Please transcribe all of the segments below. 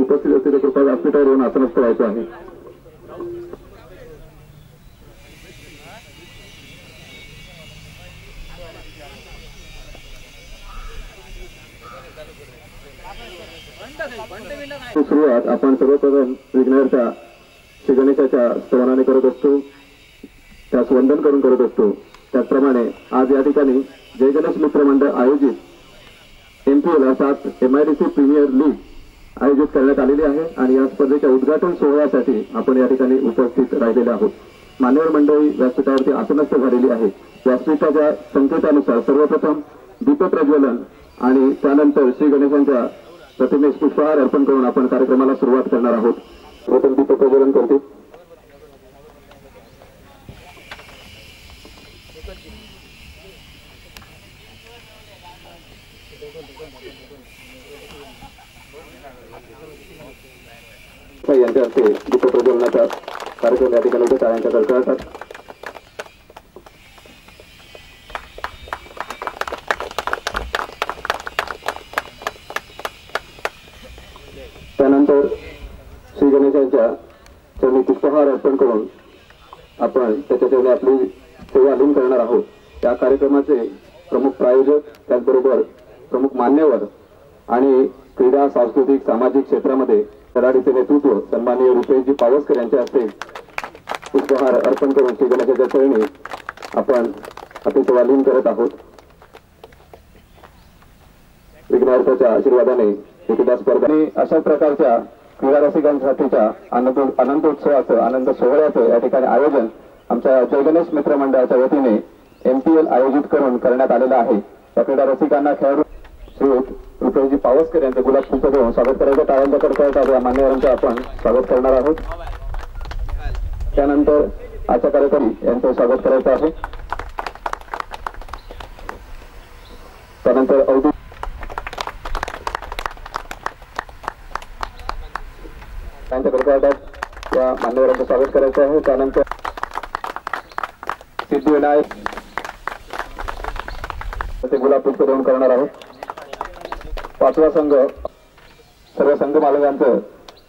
उपस्थित असलेले कृपया व्यासपीठावर येऊन आसनस्थ व्हायचं आहे. सुरुवात आपण सर्वप्रथम विघ्नरच्या श्री गणेशाच्या स्तवनाने करत असतो. त्यास वंदन करून करत असतो. त्याचप्रमाणे आज या ठिकाणी जय गणेश मित्र मंडळ आयोजित एमपीएल अर्थात एमआयडीसी प्रीमियर लीग आयोजित करण्यात आलेली आहे आणि या स्पर्धेच्या उद्घाटन सोहळ्यासाठी आपण या ठिकाणी उपस्थित राहिलेले आहोत. मान्यवर मंडळी व्यासपीठावरती आसनस्थ झालेली आहे व्यासपीठाच्या संकेतानुसार सर्वप्रथम दीपप्रज्वलन आणि त्यानंतर श्री गणेशांच्या प्रतिमेस पुष्पहार अर्पण करून आपण कार्यक्रमाला सुरुवात करणार आहोत. प्रथम दीपप्रज्वलन करतील यांच्या हस्ते दीपप्रज्वलनाचा कार्यक्रम या ठिकाणी टाळ्यांच्या कडकडाटात त्यानंतर श्री गणेशांच्या चरणी पुष्पहार अर्पण करून आपण त्याच्या चरणी आपली सेवा लीन करणार आहोत. त्या कार्यक्रमाचे प्रमुख प्रायोजक त्याचबरोबर प्रमुख मान्यवर आणि क्रीडा सांस्कृतिक सामाजिक क्षेत्रामध्ये धडाडीचे नेतृत्व सन्माननीय रुपेशजी पावसकर यांच्या हस्ते पुष्पहार अर्पण करून श्री गणेशाच्या चरणी आपण आपली करत आहोत. विघ्नार्थाच्या आशीर्वादाने क्रीडा स्पर्धा अशा प्रकारच्या क्रीडा रसिकांसाठीच्या आनंद आनंदोत्सवाचं आनंद सोहळ्याचं या ठिकाणी आयोजन आमच्या जयगणेश मित्रमंडळाच्या मित्र मंडळाच्या वतीने एमपीएल आयोजित करून करण्यात आलेलं आहे. या क्रीडा रसिकांना खेळाडू श्री पावसकर यांचं गुलाब फुलं देऊन स्वागत करायचं. टाळ्यांचा कडकडाट या मान्यवरांचं आपण स्वागत करणार आहोत. त्यानंतर आशा कार्यकरी यांचं स्वागत करायचं आहे. त्यानंतर औद्योगिक त्यांच्या कडकडाटात या मान्यवरांचं स्वागत करायचं आहे. त्यानंतर सिद्धिविनायक ते गुलाब पुष्प देऊन करणार आहोत पाचवा संघ सर्व संघ मालकांचं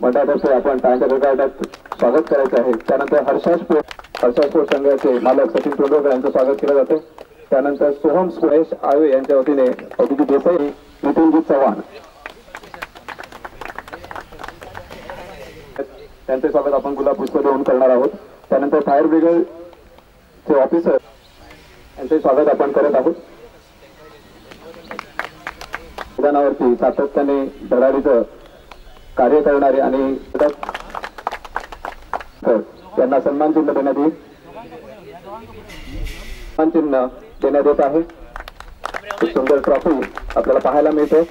मंडळातर्फे आपण टाळ्यांच्या कडकडाटात स्वागत करायचं आहे. त्यानंतर हर्षा स्पोर्ट हर्षा स्पोर्ट संघाचे मालक सचिन तेंडुलकर यांचं स्वागत केलं जाते. त्यानंतर सोहम सुरेश आयो यांच्या वतीने अभिजित देसाई नितीनजी चव्हाण त्यांचे स्वागत आपण गुलाब पुष्प देऊन करणार आहोत. त्यानंतर फायर ब्रिगेडचे ऑफिसर यांचे स्वागत आपण करत आहोत. मैदानावरती सातत्याने धडाडीचं कार्य करणारे आणि त्यांना सन्मान चिन्ह देण्यात येईल. सन्मान चिन्ह देण्यात येत आहे. सुंदर ट्रॉफी आपल्याला पाहायला मिळते.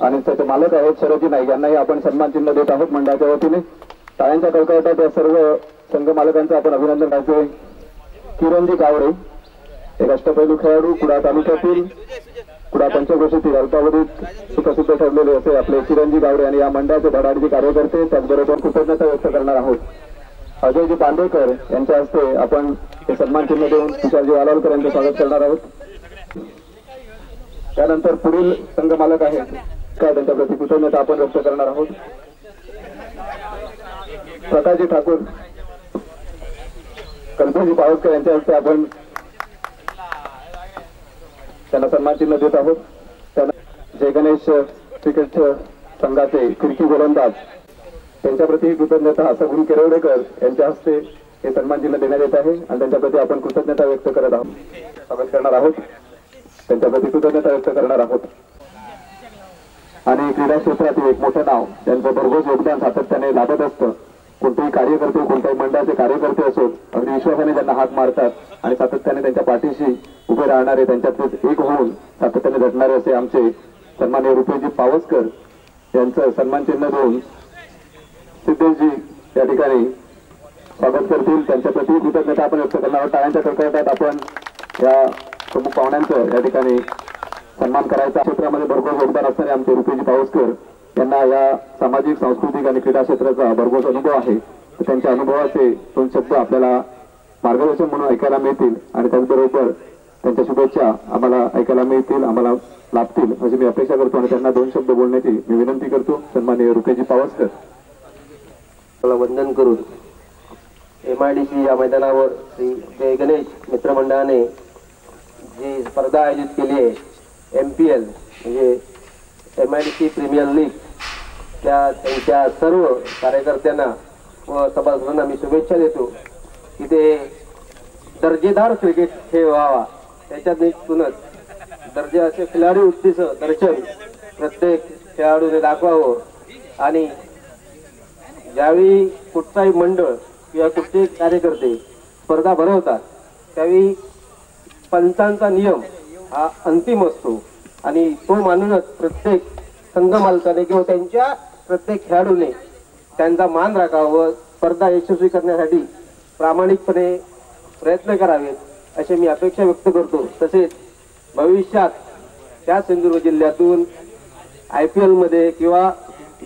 आणि त्याचे मालक आहेत शरदजी नाईक. यांनाही आपण सन्मान चिन्ह देत आहोत मंडळाच्या वतीने. टाळ्यांच्या कडकडाटात या सर्व संघ मालकांचं आपण अभिनंदन करायचे किरणजी गावडे एक अष्टपैलू खेळाडू कुडा तालुक्यातील कुडा पंचक्रोशीतील अल्पावधीत सुप्रसिद्ध ठरलेले असे आपले चिरंजी गावडे आणि या मंडळाचे धडाडीचे कार्यकर्ते त्याचबरोबर कृतज्ञता व्यक्त करणार आहोत. अजयजी बांदेकर यांच्या हस्ते आपण हे सन्मान चिन्ह देऊन तुषारजी वालावलकर यांचं स्वागत करणार आहोत. त्यानंतर पुढील संघ मालक आहेत काय त्यांच्या प्रति कृतज्ञता आपण व्यक्त करणार आहोत. प्रकाशजी ठाकूर कल्पनाजी पावसकर यांच्या हस्ते आपण त्यांना सन्मानचिन्ह देत आहोत. त्यांना जय गणेश क्रिकेट संघाचे खिडकी गोलंदाज. त्यांच्याप्रती कृतज्ञता सगुण केरवडेकर यांच्या हस्ते हे सन्मानचिन्ह देण्यात येत आहे आणि त्यांच्याप्रती आपण कृतज्ञता व्यक्त करत आहोत. स्वागत करणार आहोत. त्यांच्याप्रती कृतज्ञता व्यक्त करणार आहोत. आणि क्रीडा क्षेत्रातील एक मोठं नाव त्यांचं भरघोस योगदान सातत्याने लाभत असतं कोणतेही कार्यकर्ते कोणत्याही मंडळाचे कार्यकर्ते असोत अगदी विश्वासाने त्यांना हात मारतात आणि सातत्याने त्यांच्या पाठीशी उभे राहणारे त्यांच्यात एक होऊन सातत्याने झटणारे असे आमचे सन्मान्य रुपेशजी पावसकर यांचं सन्मान चिन्ह देऊन सिद्धेशजी या ठिकाणी स्वागत करतील. त्यांच्या प्रति कृतज्ञता आपण व्यक्त करणार आहोत. टाळ्यांच्या कडकडात आपण या प्रमुख पाहुण्यांचं या ठिकाणी सन्मान करायचा. क्षेत्रामध्ये भरपूर योगदान असणारे आमचे रुपेशजी पावसकर त्यांना या सामाजिक सांस्कृतिक आणि क्रीडा क्षेत्राचा भरघोस अनुभव आहे. तर त्यांच्या अनुभवाचे दोन शब्द आपल्याला मार्गदर्शन म्हणून ऐकायला मिळतील आणि त्याचबरोबर त्यांच्या शुभेच्छा आम्हाला ऐकायला मिळतील आम्हाला लाभतील अशी मी अपेक्षा करतो आणि त्यांना दोन शब्द बोलण्याची मी विनंती करतो. सन्माननीय रुपेजी पावसकर. मला वंदन करून एम आय डी सी या मैदानावर श्री जय गणेश मित्रमंडळाने जी स्पर्धा आयोजित केली आहे एम पी एल म्हणजे M I D C premier league त्या त्यांच्या सर्व कार्यकर्त्यांना व सभासदांना मी शुभेच्छा देतो की ते दर्जेदार क्रिकेट खेळ व्हावा त्याच्यात निघूनच दर्जाचे खिलाडी उद्दिष्ट दर्शन प्रत्येक खेळाडूने दाखवावं. आणि ज्यावेळी कुठचाही मंडळ किंवा कुठचे कार्यकर्ते स्पर्धा भरवतात त्यावेळी पंचांचा नियम हा अंतिम असतो. आणि तो मानूनच प्रत्येक संघ मालकाने किंवा त्यांच्या प्रत्येक खेळाडूने त्यांचा मान राखावा व स्पर्धा यशस्वी करण्यासाठी प्रामाणिकपणे प्रयत्न करावेत अशी मी अपेक्षा व्यक्त करतो. तसेच भविष्यात त्या सिंधुदुर्ग जिल्ह्यातून आय पी एलमध्ये किंवा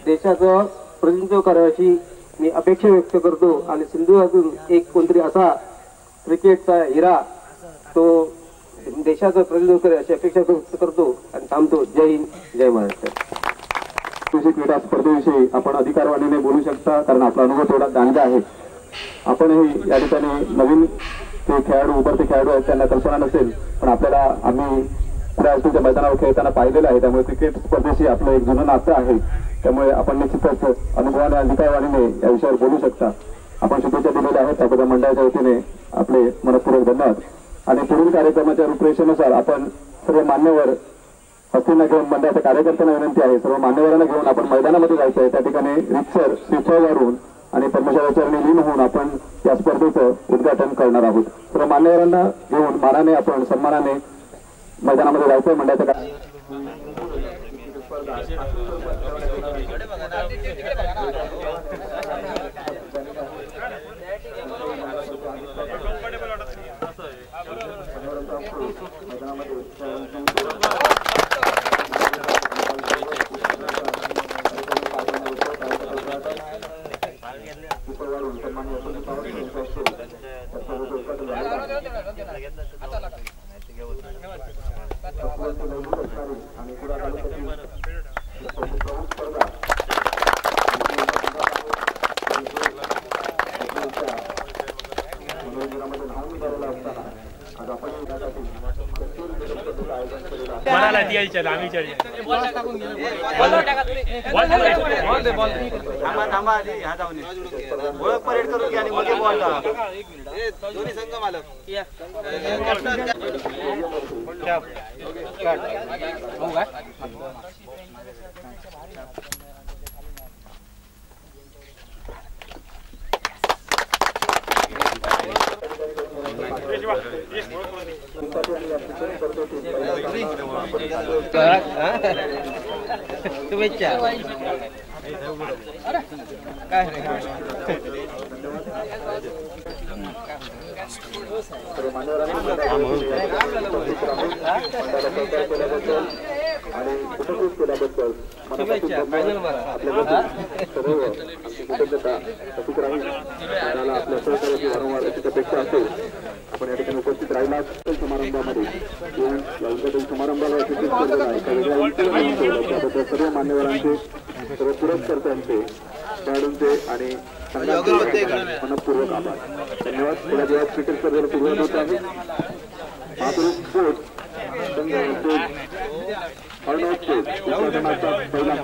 देशाचं प्रतिनिधित्व करायची मी अपेक्षा व्यक्त करतो. आणि सिंधुदुर्गातून एक कोणतरी असा क्रिकेटचा हिरा तो देशाचं प्रतिनिधित्व करेल अशी अपेक्षा व्यक्त करतो. आणि थांबतो. जय हिंद जय महाराष्ट्र. क्रीडा स्पर्धेविषयी आपण अधिकारवाणीने बोलू शकता कारण आपला अनुभव थोडा दांडगा आहे. आपणही या ठिकाणी नवीन ते खेळाडू उभरते खेळाडू आहेत त्यांना कल्पना नसेल पण आपल्याला आम्ही क्रीडाच्या मैदानावर खेळताना पाहिलेलं आहे. त्यामुळे क्रिकेट स्पर्धेशी आपलं एक जुनं नातं आहे. त्यामुळे आपण निश्चितच अनुभवाने अधिकारवाणीने या विषयावर बोलू शकता. आपण शुभेच्छा दिलेल्या आहेत. त्याबद्दल मंडळाच्या वतीने आपले मनपूर्वक धन्यवाद. आणि पुढील कार्यक्रमाच्या रूपरेषेनुसार आपण सर्व मान्यवर हस्तींना घेऊन मंडळाच्या कार्यकर्त्यांना विनंती आहे. सर्व मान्यवरांना घेऊन आपण मैदानामध्ये जायचं आहे. त्या ठिकाणी रिक्सर श्रीफळवरून आणि परमेश्वराचरणी लीन होऊन आपण या स्पर्धेचं उद्घाटन करणार आहोत. सर्व मान्यवरांना घेऊन मानाने आपण सन्मानाने मैदानामध्ये जायचं आहे. मंडळाच्या का- मला ती यायच्या आम्ही थांबा थांबा आधी ह्या जाऊन. ओळख परेड करून घ्या आणि मध्ये बॉल टाका. दोन्ही संघ मालक. शुभेच्छा काय रे आणि उपस्थित केल्याबद्दल शुभेच्छा फायनल बघा सर्व आमची कृतज्ञता तशीच राहील त्याला आपल्या सहकार्याची वारंवार अशीच अपेक्षा असेल आपण या ठिकाणी उपस्थित राहिलात समारंभामध्ये. या उद्घाटन समारंभाला यशस्वी स्पर्धेला एका वेगळ्या उंचीवर ठेवलं. त्याबद्दल सर्व मान्यवरांचे सर्व पुरस्कर्त्यांचे खेळाडूंचे आणि मनपूर्वक आभार. धन्यवाद. थोड्या दिवस क्रिकेट स्पर्धेला सुरुवात होत आहे महापुरुष स्पोर्ट्स संघ अर्णव स्पोर्ट्स उत्पादनाचा पहिला